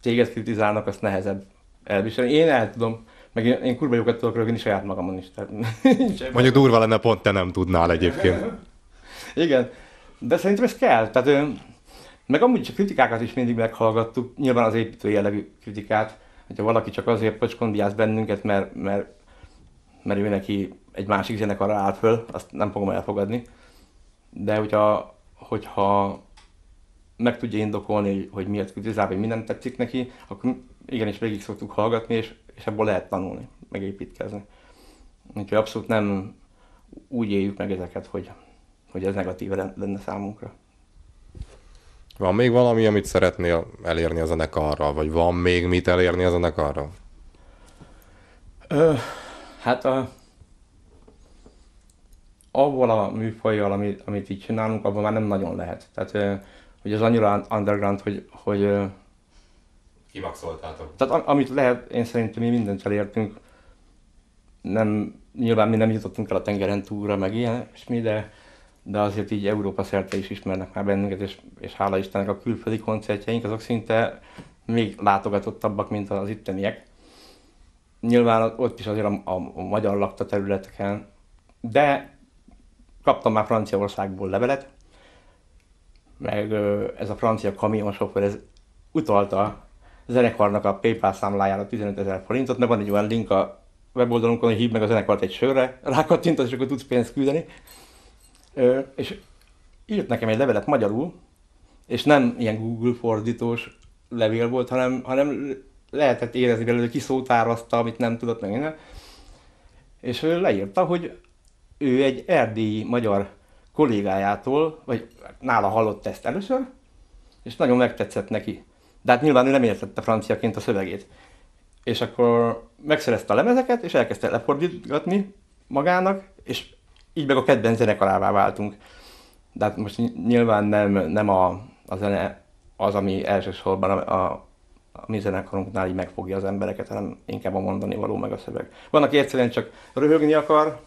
téged kritizálnak, azt nehezebb elviselni. Én el tudom, meg én, én kurva jókat tudok rögni saját magamon is. Tehát Mondjuk durva lenne, pont te nem tudnál egyébként. Igen, de szerintem ez kell. Tehát, meg amúgy a kritikákat is mindig meghallgattuk, nyilván az építő jellegű kritikát, hogyha valaki csak azért pocskondiáz bennünket, mert, mert, mert ő neki egy másik zenekarra állt föl, azt nem fogom elfogadni. De hogyha, hogyha meg tudja indokolni, hogy miért kritizál, vagy mi nem tetszik neki, akkor igenis végig szoktuk hallgatni, és, és ebből lehet tanulni, megépítkezni. Úgyhogy abszolút nem úgy éljük meg ezeket, hogy, hogy ez negatív lenne számunkra. Van még valami, amit szeretnél elérni a zenekarral, vagy van még mit elérni a zenekarral? Ö, hát a, avval a műfajjal, amit, amit így csinálunk, abban már nem nagyon lehet. Tehát hogy az annyira underground, hogy, hogy Kivaxoltátok. Tehát amit lehet, én szerintem mi mindent elértünk. Nem, nyilván mi nem jutottunk el a tengeren túlra, meg ilyen, és mi, de, de azért így Európa szerte is ismernek már bennünket, és, és hála Istennek a külföldi koncertjeink, azok szinte még látogatottabbak, mint az itteniek. Nyilván ott is azért a, a, a magyar lakta területeken, de kaptam már Franciaországból levelet, meg ez a francia kamionsofőr, ez utalta zenekarnak a PayPal számlájára 15 ezer forintot, mert van egy olyan link a weboldalunkon, hogy hívd meg a zenekart egy sörre, rákattintod, és akkor tudsz pénzt küldeni. És írt nekem egy levelet magyarul, és nem ilyen Google fordítós levél volt, hanem, hanem lehetett érezni belőle, hogy kiszótározta, amit nem tudott meg. És ő leírta, hogy ő egy erdélyi magyar kollégájától, vagy nála hallott ezt először, és nagyon megtetszett neki. De hát nyilván ő nem értette franciaként a szövegét. És akkor megszerezte a lemezeket, és elkezdte lefordítgatni magának, és így meg a kedvenc zenekarává váltunk. De hát most nyilván nem, nem a, a zene az, ami elsősorban a, a, a mi zenekarunknál így megfogja az embereket, hanem inkább a mondani való meg a szöveg. Van, aki egyszerűen csak röhögni akar,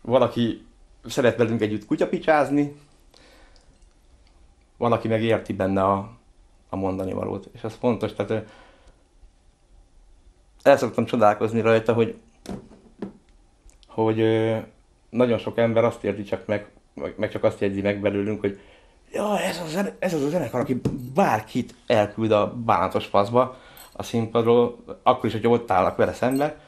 valaki szeret velünk együtt kutyapicsázni, van, aki meg érti benne a, a mondani valót. És ez fontos, tehát el szoktam csodálkozni rajta, hogy, hogy nagyon sok ember azt érti csak meg, meg csak azt jegyzi meg belőlünk, hogy ja, ez, a zene, ez az a zenekar, aki bárkit elküld a bánatos faszba a színpadról, akkor is, hogy ott állnak vele szembe.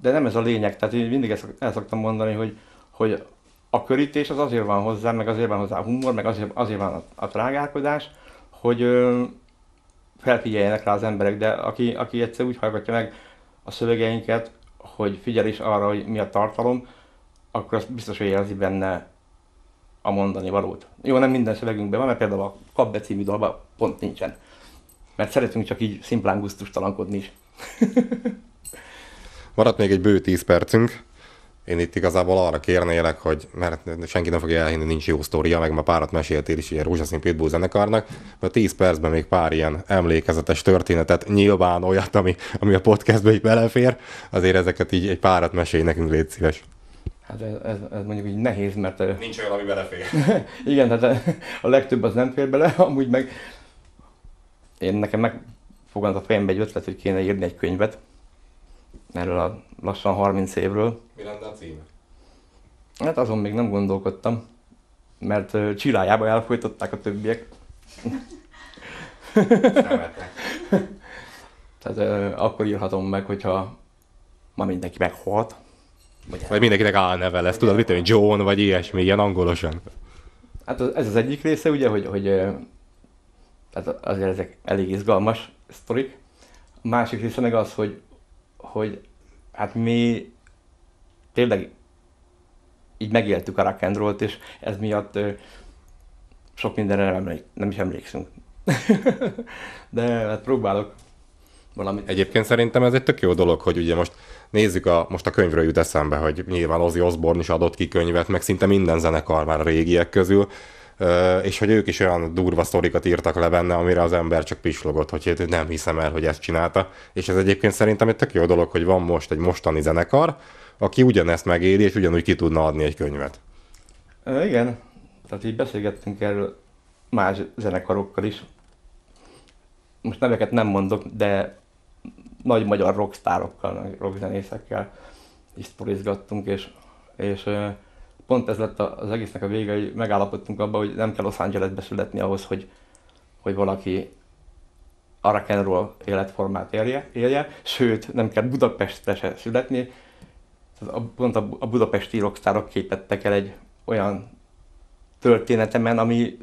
de nem ez a lényeg, tehát én mindig el szoktam mondani, hogy, hogy a körítés az azért van hozzá, meg azért van hozzá a humor, meg azért, azért van a, a trágálkodás, hogy ö, felfigyeljenek rá az emberek, de aki, aki egyszer úgy hallgatja meg a szövegeinket, hogy figyel is arra, hogy mi a tartalom, akkor az biztos, hogy érzi benne a mondani valót. Jó, nem minden szövegünkben van, mert például a Kabbe című dalban pont nincsen. Mert szeretünk csak így szimplán gusztustalankodni is. Maradt még egy bő 10 percünk. Én itt igazából arra kérnélek, hogy mert senki nem fogja elhinni, nincs jó sztória, meg ma párat meséltél is ilyen rózsaszín pitbull zenekarnak, mert 10 percben még pár ilyen emlékezetes történetet, nyilván olyat, ami, ami a podcastbe is belefér, azért ezeket így egy párat mesélj nekünk, légy szíves. Hát ez, ez, ez mondjuk így nehéz, mert... Nincs olyan, ami belefér. igen, tehát a legtöbb az nem fér bele, amúgy meg én nekem megfogant a fejembe egy ötlet, hogy kéne írni egy könyvet, erről a lassan 30 évről. Mi lenne a címe? Hát azon még nem gondolkodtam, mert Csillájába elfolytották a többiek. Tehát uh, akkor írhatom meg, hogyha ma mindenki meghalt. Vagy, vagy mindenkinek álneve lesz, tudod, mit tudom, John, vagy ilyesmi, ilyen angolosan. Hát az, ez az egyik része, ugye, hogy, hogy tehát azért ezek elég izgalmas sztorik. A másik része meg az, hogy, hogy hát mi tényleg így megéltük a rock and és ez miatt sok mindenre nem, nem is emlékszünk. De hát próbálok valamit. Egyébként szerintem ez egy tök jó dolog, hogy ugye most nézzük, a, most a könyvről jut eszembe, hogy nyilván Ozzy Osbourne is adott ki könyvet, meg szinte minden zenekar már a régiek közül, és hogy ők is olyan durva sztorikat írtak le benne, amire az ember csak pislogott, hogy nem hiszem el, hogy ezt csinálta. És ez egyébként szerintem egy tök jó dolog, hogy van most egy mostani zenekar, aki ugyanezt megéli, és ugyanúgy ki tudna adni egy könyvet. E, igen, tehát így beszélgettünk erről más zenekarokkal is. Most neveket nem mondok, de nagy magyar rockstárokkal, rockzenészekkel is sztorizgattunk, és, és pont ez lett az egésznek a vége, hogy megállapodtunk abban, hogy nem kell Los Angelesbe születni ahhoz, hogy, hogy valaki a rock'n'roll életformát élje, élje, sőt, nem kell Budapestre se születni. A, pont a, a budapesti rockstárok képettek el egy olyan történetemen, ami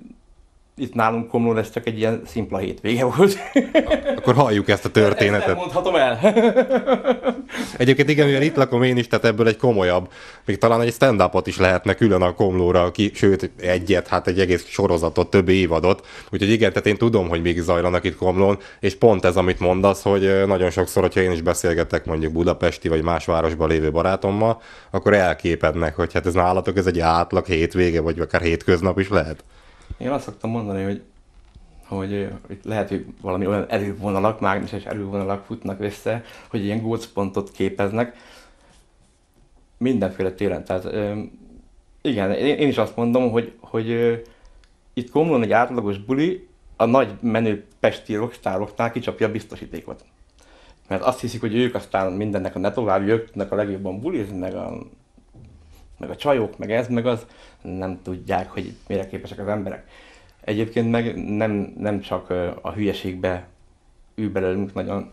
itt nálunk Komlón ez csak egy ilyen szimpla hétvége volt. Akkor halljuk ezt a történetet. Ezt mondhatom el. Egyébként igen, mivel itt lakom én is, tehát ebből egy komolyabb, még talán egy stand is lehetne külön a Komlóra, ki, sőt egyet, hát egy egész sorozatot, több évadot. Úgyhogy igen, tehát én tudom, hogy még zajlanak itt Komlón, és pont ez, amit mondasz, hogy nagyon sokszor, hogyha én is beszélgetek mondjuk budapesti vagy más városban lévő barátommal, akkor elképednek, hogy hát ez nálatok ez egy átlag hétvége, vagy akár hétköznap is lehet. Én azt szoktam mondani, hogy, hogy hogy lehet, hogy valami olyan erővonalak, mágneses erővonalak futnak össze, hogy ilyen gócpontot képeznek mindenféle téren. Tehát igen, én is azt mondom, hogy, hogy itt Komlón egy átlagos buli a nagy menő pesti rockstároknál kicsapja a biztosítékot. Mert azt hiszik, hogy ők aztán mindennek a ne tovább, tudnak a legjobban bulizni, meg a meg a csajok, meg ez, meg az, nem tudják, hogy mire képesek az emberek. Egyébként meg nem, nem csak a hülyeségbe ül nagyon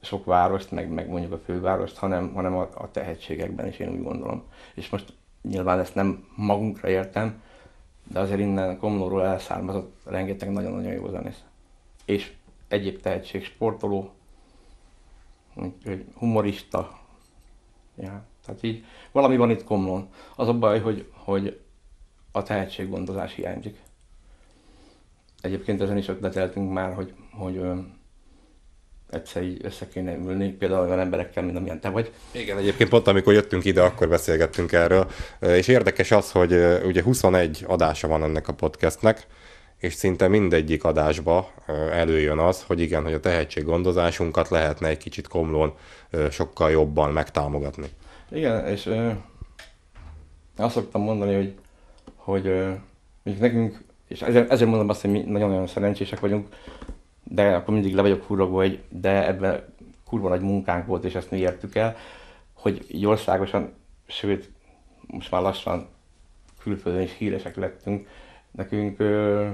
sok várost, meg, meg mondjuk a fővárost, hanem, hanem a, a tehetségekben is én úgy gondolom. És most nyilván ezt nem magunkra értem, de azért innen Komlóról elszármazott rengeteg nagyon-nagyon jó zenész. És egyéb tehetség, sportoló, humorista, ja, tehát így valami van itt komlón. Az a baj, hogy, hogy a tehetséggondozás hiányzik. Egyébként ezen is ötleteltünk már, hogy, hogy egyszer így össze kéne ülni, például olyan emberekkel, mint amilyen te vagy. Igen, egyébként pont amikor jöttünk ide, akkor beszélgettünk erről, és érdekes az, hogy ugye 21 adása van ennek a podcastnek, és szinte mindegyik adásba előjön az, hogy igen, hogy a tehetséggondozásunkat lehetne egy kicsit komlón sokkal jobban megtámogatni. Igen, és azt szoktam mondani, hogy, hogy ö, nekünk, és ezért, ezért mondom azt, hogy mi nagyon-nagyon szerencsések vagyunk, de akkor mindig le vagyok hurrogva, hogy de ebben kurva nagy munkánk volt, és ezt mi értük el, hogy így országosan, sőt, most már lassan külföldön is híresek lettünk, nekünk ö,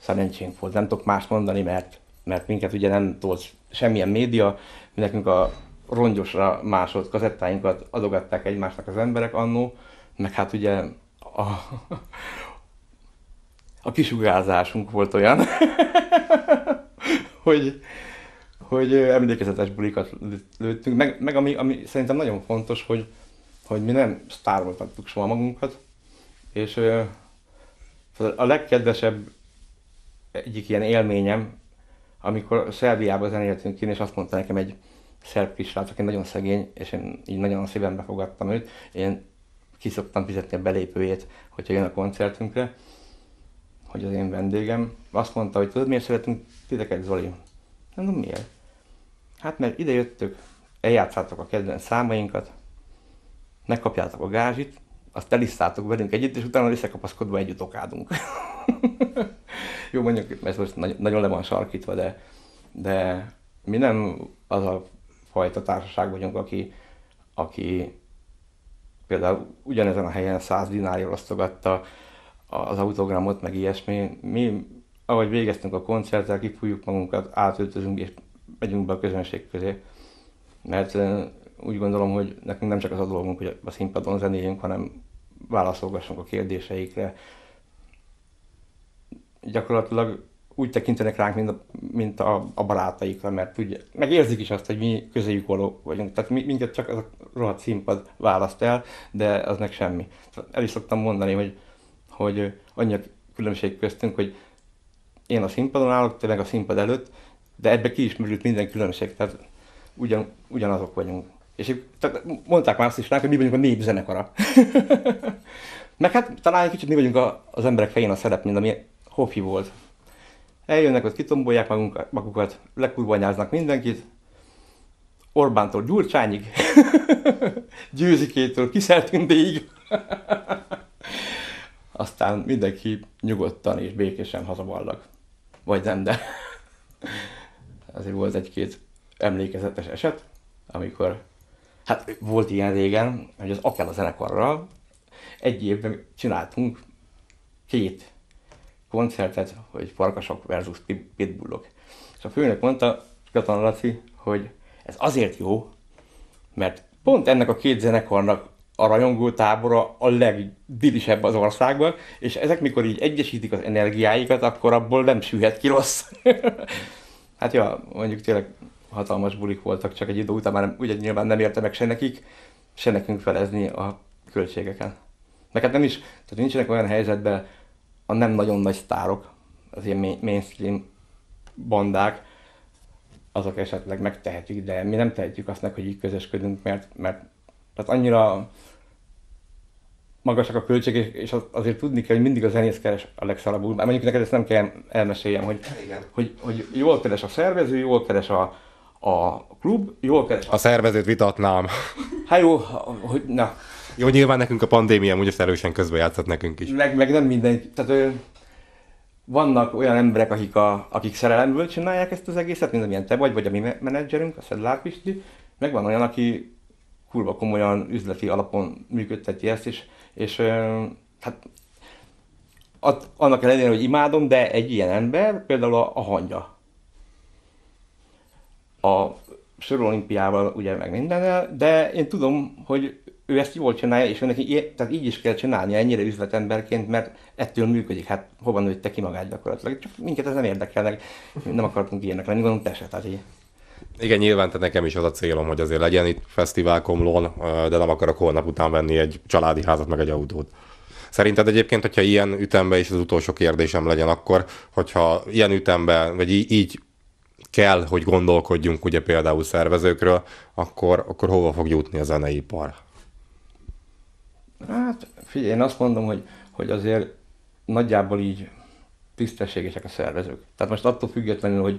szerencsénk volt. Nem tudok más mondani, mert, mert minket ugye nem tolt semmilyen média, mi nekünk a rongyosra másolt kazettáinkat adogatták egymásnak az emberek annó, meg hát ugye a, a kisugárzásunk volt olyan, hogy, hogy emlékezetes bulikat lőttünk, meg, meg ami, ami szerintem nagyon fontos, hogy, hogy mi nem sztároltattuk soha magunkat, és a legkedvesebb egyik ilyen élményem, amikor Szerbiába zenéltünk ki, és azt mondta nekem egy szerb kisrác, aki nagyon szegény, és én így nagyon a szívembe fogadtam őt. Én kiszoktam fizetni a belépőjét, hogyha jön a koncertünkre, hogy az én vendégem. Azt mondta, hogy tudod, miért szeretünk titeket, Zoli? Nem tudom, miért. Hát mert ide jöttök, eljátszátok a kedvenc számainkat, megkapjátok a gázsit, azt elisztátok velünk együtt, és utána összekapaszkodva együtt okádunk. Jó, mondjuk, ez most nagyon le van sarkítva, de, de mi nem az a fajta társaság vagyunk, aki, aki például ugyanezen a helyen száz dinárért osztogatta az autogramot, meg ilyesmi. Mi, ahogy végeztünk a koncerttel, kifújjuk magunkat, átöltözünk és megyünk be a közönség közé. Mert úgy gondolom, hogy nekünk nem csak az a dolgunk, hogy a színpadon zenéljünk, hanem válaszolgassunk a kérdéseikre. Gyakorlatilag úgy tekintenek ránk, mint a, mint a, a barátaikra, mert tudja, meg érzik is azt, hogy mi közéjük való vagyunk. Tehát mi, minket csak az a rohadt színpad választ el, de az meg semmi. El is szoktam mondani, hogy, hogy annyi a különbség köztünk, hogy én a színpadon állok, te meg a színpad előtt, de ebbe ki is merült minden különbség, tehát ugyan, ugyanazok vagyunk. És tehát mondták már azt is ránk, hogy mi vagyunk a népzenekara. meg hát talán egy kicsit mi vagyunk a, az emberek fején a szerep, mint ami Hofi volt. Eljönnek, hogy kitombolják magunkat, magukat, lekurvanyáznak mindenkit, Orbántól Gyurcsányig, Győzikétől Kiszertündéig. Aztán mindenki nyugodtan és békésen hazavallag. Vagy nem, de azért volt egy-két emlékezetes eset, amikor, hát volt ilyen régen, hogy az Akel a zenekarral egy évben csináltunk két koncertet, hogy farkasok versus pitbullok. És a főnök mondta, Katon Laci, hogy ez azért jó, mert pont ennek a két zenekarnak a rajongó tábora a legdilisebb az országban, és ezek mikor így egyesítik az energiáikat, akkor abból nem sülhet ki rossz. hát ja, mondjuk tényleg hatalmas bulik voltak, csak egy idő után már nem, ugye nyilván nem érte meg se nekik, se nekünk felezni a költségeken. Meg hát nem is, tehát nincsenek olyan helyzetben a nem nagyon nagy sztárok, az ilyen mainstream bandák, azok esetleg megtehetjük, de mi nem tehetjük azt meg, hogy így közösködünk, mert, mert tehát annyira magasak a költségek, és azért tudni kell, hogy mindig a zenész keres a legszarabbul. Már mondjuk neked ezt nem kell elmeséljem, hogy, hogy, hogy jól keres a szervező, jól keres a, a klub, jól keres a... A szervezőt vitatnám. Hát jó, hogy na. Jó, nyilván nekünk a pandémia úgy erősen közbejátszott nekünk is. Meg, meg nem minden, tehát ő, vannak olyan emberek, akik, a, akik szerelemből csinálják ezt az egészet, mint amilyen te vagy, vagy a mi menedzserünk, a Szedlár Pisti, meg van olyan, aki kurva komolyan üzleti alapon működteti ezt, és, és hát annak ellenére, hogy imádom, de egy ilyen ember például a, a hangya. A Sör ugye meg mindennel, de én tudom, hogy ő ezt jól csinálja, és őnek így, tehát így is kell csinálni ennyire üzletemberként, mert ettől működik. Hát hova nőtte ki magát gyakorlatilag. Csak minket ez nem érdekel, nem akartunk ilyenek lenni, gondolom te se, tehát így. Igen, nyilván te nekem is az a célom, hogy azért legyen itt fesztivál Komlón, de nem akarok holnap után venni egy családi házat, meg egy autót. Szerinted egyébként, hogyha ilyen ütemben, és az utolsó kérdésem legyen akkor, hogyha ilyen ütemben, vagy így, így kell, hogy gondolkodjunk ugye például szervezőkről, akkor, akkor hova fog jutni a zeneipar? Hát figyelj, én azt mondom, hogy, hogy azért nagyjából így tisztességesek a szervezők. Tehát most attól függetlenül, hogy,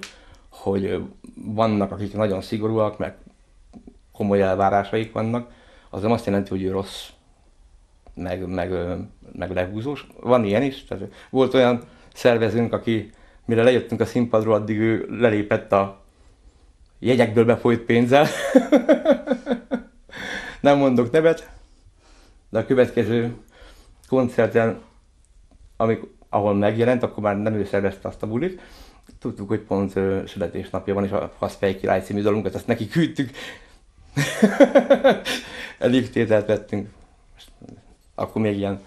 hogy vannak, akik nagyon szigorúak, meg komoly elvárásaik vannak, az nem azt jelenti, hogy ő rossz, meg, meg, meg lehúzós. Van ilyen is. Tehát volt olyan szervezőnk, aki mire lejöttünk a színpadról, addig ő lelépett a jegyekből befolyt pénzzel. nem mondok nevet, de a következő koncerten, amik, ahol megjelent, akkor már nem ő szervezte azt a bulit, tudtuk, hogy pont ö, születésnapja van, és a Haszfej király című dalunkat, azt neki küldtük Elég tételt vettünk. Akkor még ilyen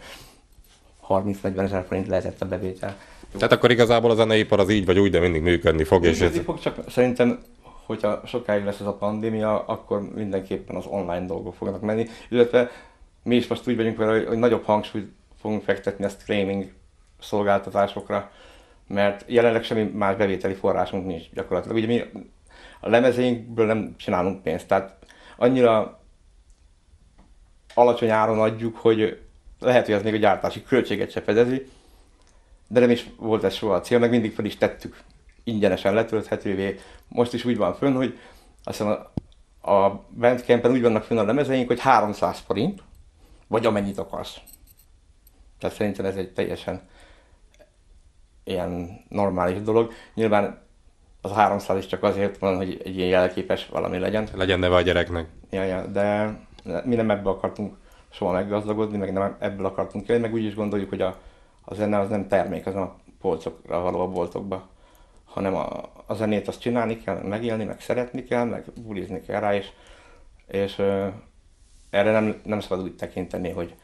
30-40 ezer forint lehetett a bevétel. Tehát akkor igazából a zeneipar az így vagy úgy, de mindig működni fog. És ez... fog, csak szerintem hogyha sokáig lesz ez a pandémia, akkor mindenképpen az online dolgok fognak menni, illetve mi is most úgy vagyunk vele, hogy nagyobb hangsúlyt fogunk fektetni a streaming szolgáltatásokra, mert jelenleg semmi más bevételi forrásunk nincs gyakorlatilag. Ugye mi a lemezeinkből nem csinálunk pénzt, tehát annyira alacsony áron adjuk, hogy lehet, hogy ez még a gyártási költséget se fedezi, de nem is volt ez soha a cél, meg mindig fel is tettük ingyenesen letölthetővé. Most is úgy van fönn, hogy azt hiszem a, a Bandcampen úgy vannak fönn a lemezeink, hogy 300 forint, vagy amennyit akarsz. Tehát szerintem ez egy teljesen ilyen normális dolog. Nyilván az a 300 is csak azért van, hogy egy ilyen jelképes valami legyen. Legyen neve a gyereknek. Ja, ja, de mi nem ebből akartunk soha meggazdagodni, meg nem ebből akartunk élni, meg úgy is gondoljuk, hogy a, a zene az nem termék, az nem a polcokra való a boltokba, hanem a, a zenét azt csinálni kell, megélni, meg szeretni kell, meg bulizni kell rá, és, és erre nem, nem szabad úgy tekinteni, hogy,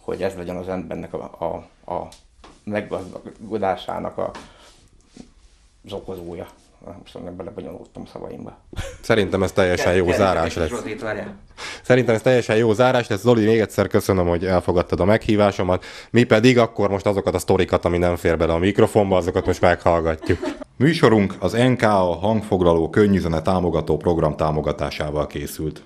hogy ez legyen az embernek a, a, a meggazdagodásának a, az okozója. Most nem belebonyolódtam szavaimba. Szerintem ez teljesen jó zárás lesz. Szerintem ez teljesen jó zárás lesz. Zoli, még egyszer köszönöm, hogy elfogadtad a meghívásomat. Mi pedig akkor most azokat a sztorikat, ami nem fér bele a mikrofonba, azokat most meghallgatjuk. Műsorunk az NKA hangfoglaló könnyűzene támogató program támogatásával készült.